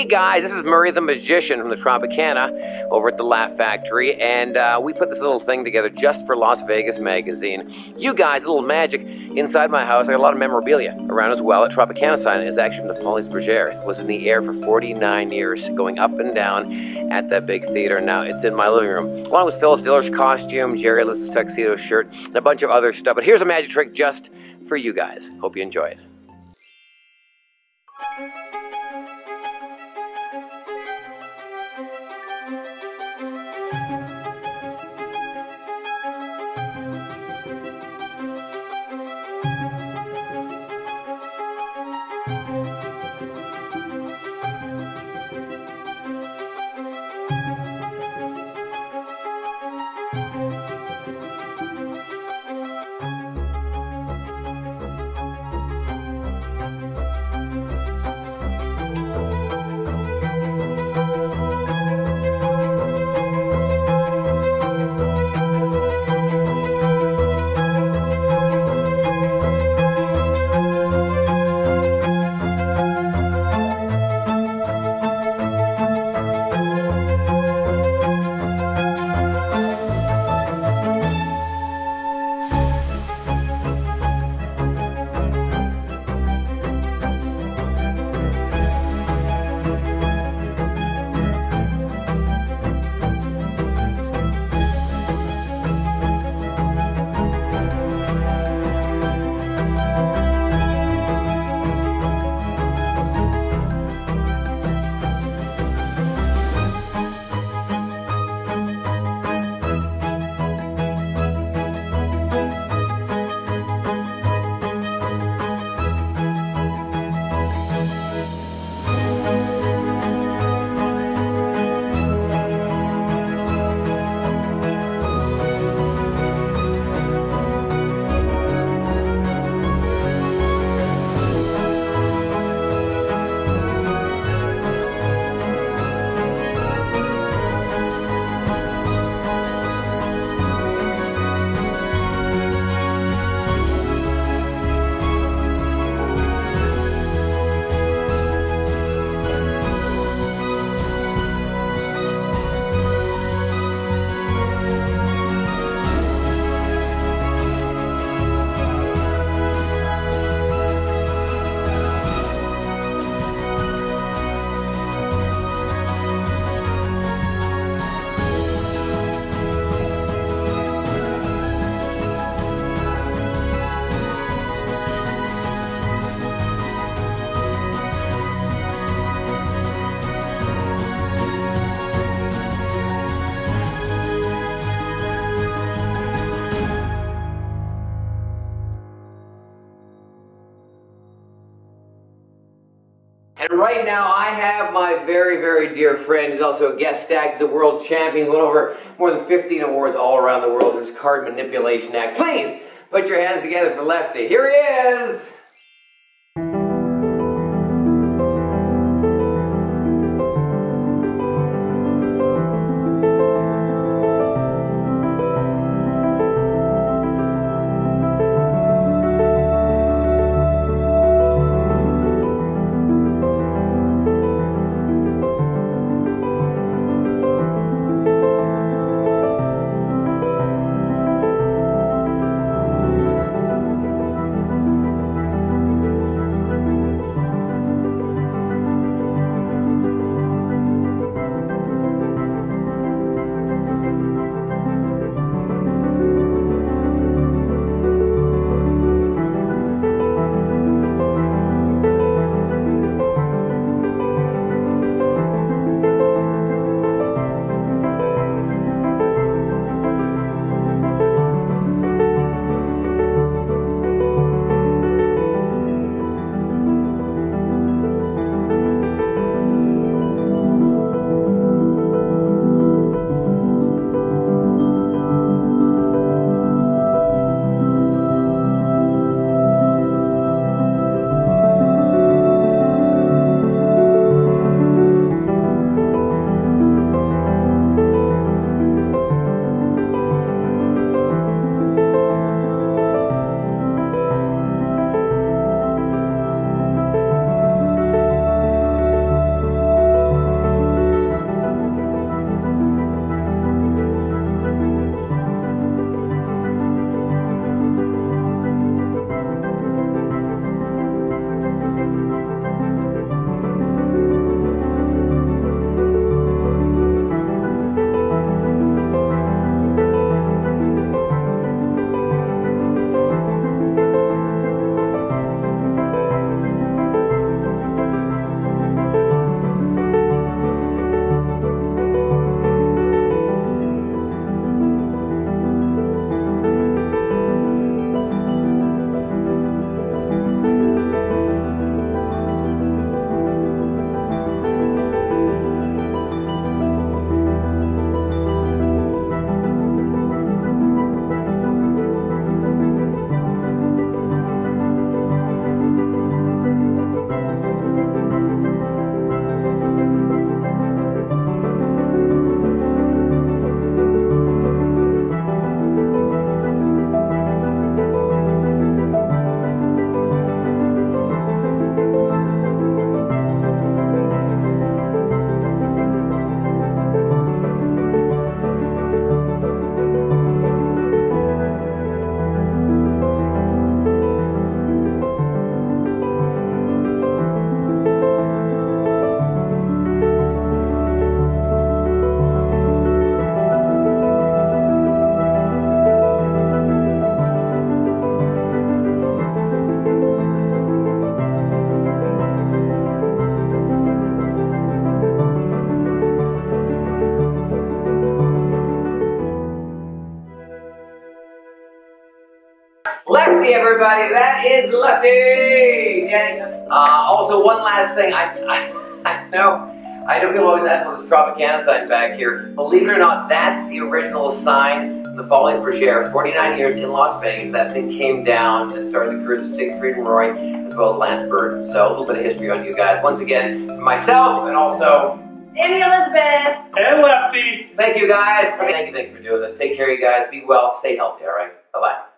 Hey guys, this is Murray the Magician from the Tropicana over at the Laugh Factory, and uh, we put this little thing together just for Las Vegas Magazine. You guys, a little magic inside my house. I got a lot of memorabilia around as well. A Tropicana sign is actually from the Folies Bergère. It was in the air for 49 years, going up and down at that big theater. Now it's in my living room, along with Phyllis Diller's costume, Jerry Lewis's tuxedo shirt, and a bunch of other stuff. But here's a magic trick just for you guys. Hope you enjoy it. And right now, I have my very, very dear friend, who's also a guest stag, he's a world champion, he's won over more than 15 awards all around the world for his card manipulation act. Please put your hands together for Lefty. Here he is! Hey everybody, that is Lefty! Danny. Uh, also, one last thing. I, I, I know, I know people always ask about this Tropicana sign back here. Believe it or not, that's the original sign from the Folies Bergère. 49 years in Las Vegas. That thing came down and started the careers of Siegfried and Roy, as well as Lance Burton. So a little bit of history on you guys. Once again, myself and also Danny Elizabeth. And Lefty. Thank you guys. Thank you, thank you for doing this. Take care, you guys. Be well. Stay healthy. All right. Bye bye.